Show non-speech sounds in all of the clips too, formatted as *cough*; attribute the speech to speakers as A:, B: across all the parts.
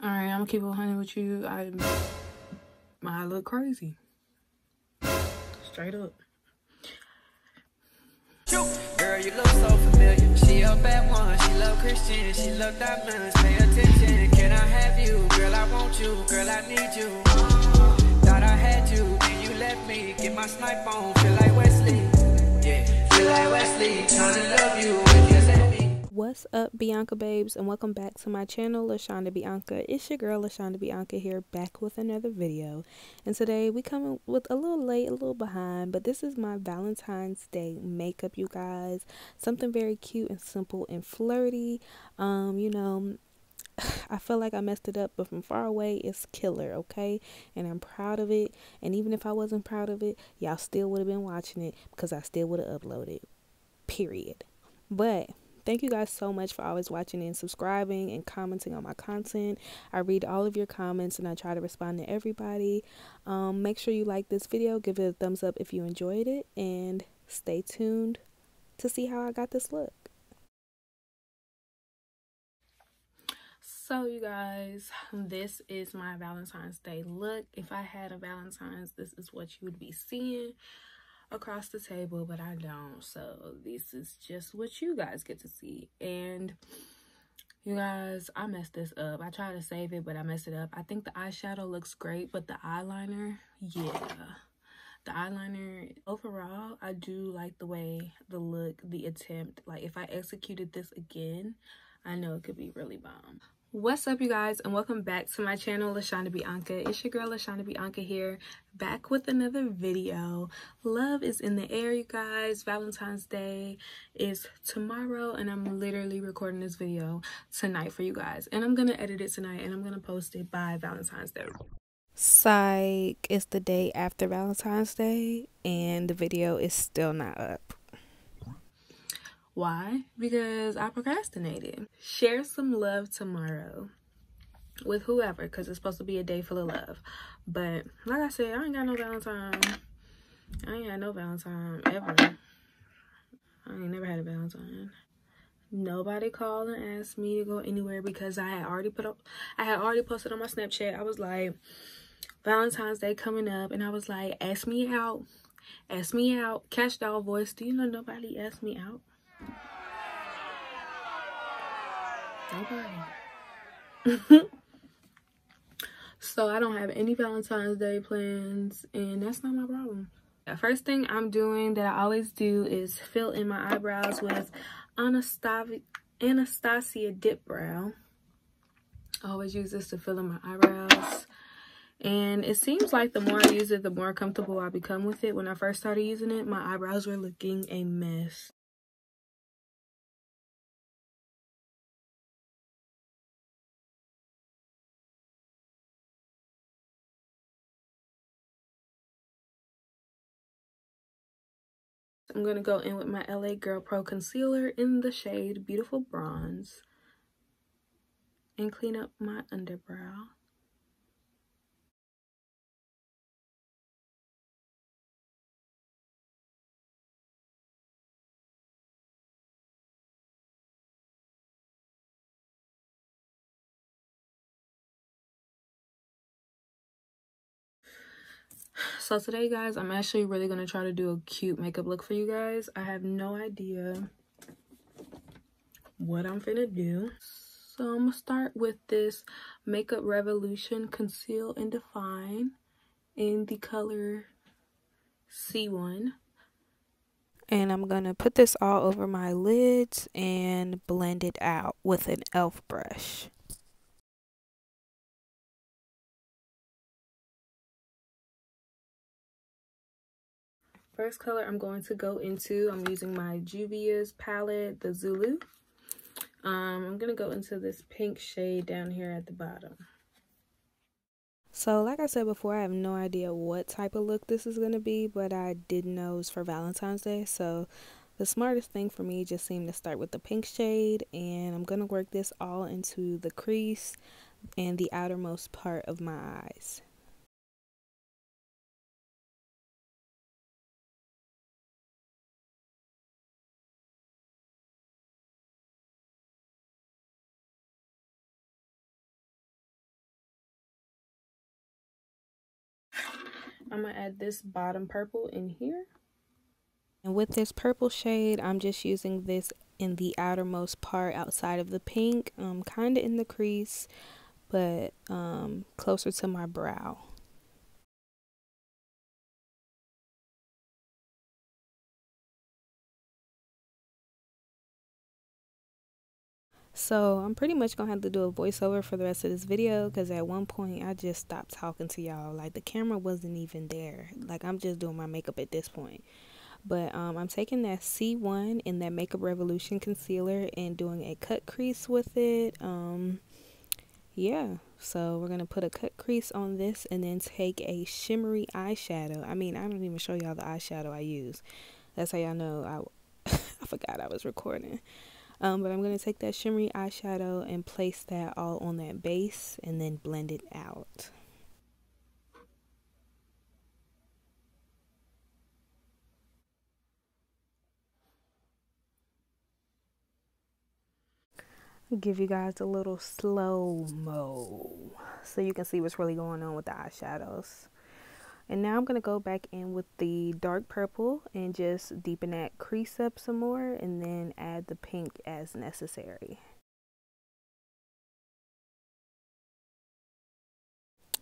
A: All right, I'm gonna keep it 100 with you. I, I look crazy. Straight up.
B: Girl, you look so familiar. She a bad one. She love Christian. She love diamonds. Pay attention. Can I have you? Girl, I want you. Girl, I need you. Thought I had you. Then you me. Get my snipe on. Feel like Wesley. Yeah. Feel like Wesley. Love
C: What's up, Bianca babes, and welcome back to my channel, LaShonda Bianca. It's your girl, LaShonda Bianca, here back with another video. And today we come with a little late, a little behind, but this is my Valentine's Day makeup, you guys. Something very cute and simple and flirty. Um, you know, *sighs* I feel like I messed it up, but from far away, it's killer, okay? And I'm proud of it. And even if I wasn't proud of it, y'all still would have been watching it because I still would have uploaded. Period. But Thank you guys so much for always watching and subscribing and commenting on my content. I read all of your comments and I try to respond to everybody. Um, make sure you like this video, give it a thumbs up if you enjoyed it, and stay tuned to see how I got this look.
A: So, you guys, this is my Valentine's Day look. If I had a Valentine's, this is what you would be seeing across the table, but I don't. So this is just what you guys get to see. And you guys, I messed this up. I tried to save it, but I messed it up. I think the eyeshadow looks great, but the eyeliner, yeah. The eyeliner, overall, I do like the way, the look, the attempt. Like, if I executed this again, I know it could be really bomb. What's up, you guys, and welcome back to my channel, LaShonda Bianca. It's your girl, LaShonda Bianca here, back with another video. Love is in the air, you guys. Valentine's Day is tomorrow, and I'm literally recording this video tonight for you guys. And I'm going to edit it tonight, and I'm going to post it by Valentine's Day.
C: Psych, it's the day after Valentine's Day, and the video is still not up.
A: Why? Because I procrastinated. Share some love tomorrow with whoever because it's supposed to be a day full of love. But like I said, I ain't got no Valentine. I ain't got no Valentine ever. I ain't never had a Valentine. Nobody called and asked me to go anywhere because I had already put up, I had already posted on my Snapchat. I was like, Valentine's Day coming up. And I was like, ask me out. Ask me out. Catch doll voice. Do you know nobody asked me out? *laughs* So I don't have any Valentine's Day plans and that's not my problem. The first thing I'm doing that I always do is fill in my eyebrows with Anastasia Dip Brow. I always use this to fill in my eyebrows. And it seems like the more I use it, the more comfortable I become with it. When I first started using it, my eyebrows were looking a mess. I'm going to go in with my LA Girl Pro Concealer in the shade Beautiful Bronze and clean up my underbrow. So today guys i'm actually really to try to do a cute makeup look for you guys i have no idea what i'm gonna do so i'm gonna start with this makeup revolution conceal and define in the color c1
C: and I'm to put this all over my lids and blend it out with an e.l.f. brush.
A: First color I'm going to go into, I'm using my Juvia's palette, the Zulu. Um, I'm going to go into this pink shade down here at the bottom.
C: So, like I said before, I have no idea what type of look this is going to be, but I did know it was for Valentine's Day. So, the smartest thing for me just seemed to start with the pink shade, and I'm going to work this all into the crease and the outermost part of my eyes.
D: I'm going to add this bottom purple in here.
A: And with this purple shade, I'm just using this in the outermost part outside of the pink, um, kind of in the crease, but um, closer to my brow. So I'm pretty much gonna have to do a voiceover for the rest of this video because at one point I just stopped talking to y'all. Like the camera wasn't even there. Like I'm just doing my makeup at this point. But um, I'm taking that C1 in that Makeup Revolution concealer and doing a cut crease with it. Um, yeah, so we're gonna put a cut crease on this and then take a shimmery eyeshadow. I mean, I don't even show y'all the eyeshadow I use. That's how y'all know I *laughs* I forgot I was recording. Um, but I'm going to take that shimmery eyeshadow and place that all on that base and then blend it out. give you guys a little slow mo so you can see what's really going on with the eyeshadows. And now I'm going to go back in with the dark purple and just deepen that crease up some more and then add the pink as necessary.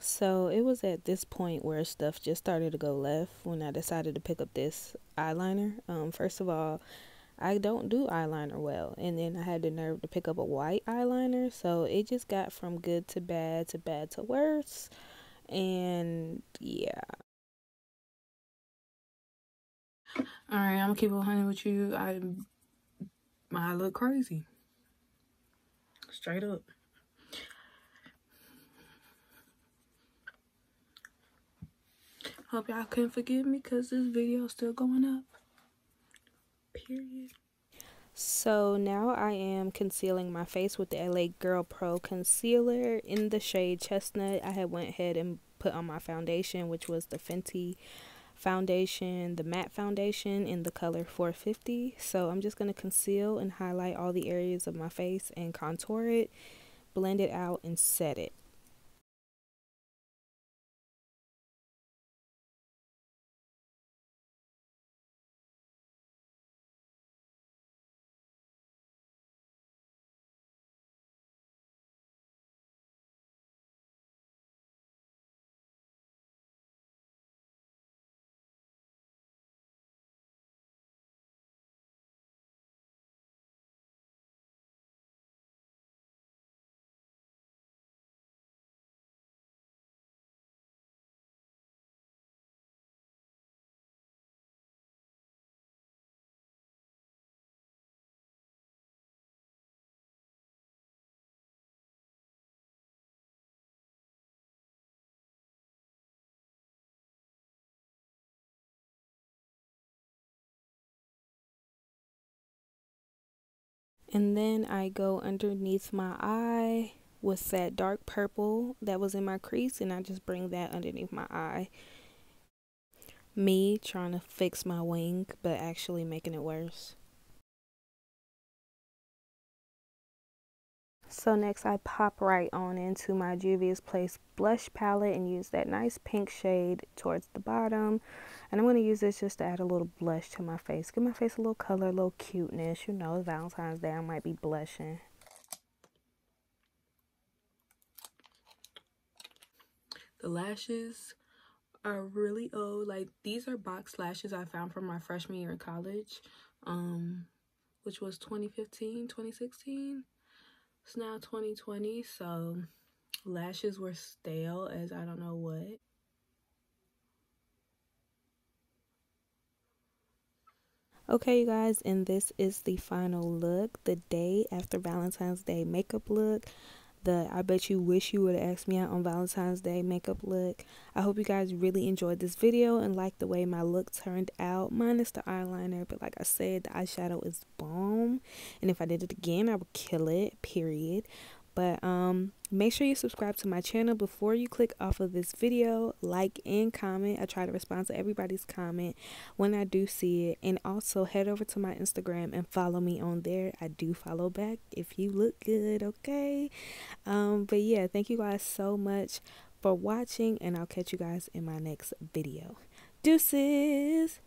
A: So it was at this point where stuff just started to go left when I decided to pick up this eyeliner. Um, first of all, I don't do eyeliner well, and then I had the nerve to pick up a white eyeliner, so it just got from good to bad to bad to worse and yeah.
D: All right, I'm gonna keep it honey with you. I I look crazy, straight up. Hope y'all can forgive me because this video is still going up. Period.
A: So now I am concealing my face with the LA Girl Pro concealer in the shade Chestnut. I had went ahead and put on my foundation, which was the Fenty foundation, the matte foundation in the color 450. So I'm just going to conceal and highlight all the areas of my face and contour it, blend it out, and set it. And then I go underneath my eye with that dark purple that was in my crease and I just bring that underneath my eye. Me trying to fix my wing but actually making it worse. So next I pop right on into my Juvia's Place blush palette and use that nice pink shade towards the bottom. And I'm going to use this just to add a little blush to my face. Give my face a little color, a little cuteness. You know, Valentine's Day I might be blushing.
D: The lashes are really old. Like these are box lashes I found from my freshman year in college. Um, which was 2015, 2016 it's now 2020, so lashes were stale as I don't know what.
A: Okay, you guys, and this is the final look, the day after Valentine's Day makeup look I bet you wish you would have asked me out on Valentine's Day makeup look. I hope you guys really enjoyed this video and liked the way my look turned out, minus the eyeliner. But like I said, the eyeshadow is bomb. And if I did it again, I would kill it, period. But um, make sure you subscribe to my channel before you click off of this video. Like and comment. I try to respond to everybody's comment when I do see it. And also head over to my Instagram and follow me on there. I do follow back if you look good, okay? Um, but yeah, thank you guys so much for watching, and I'll catch you guys in my next video. Deuces!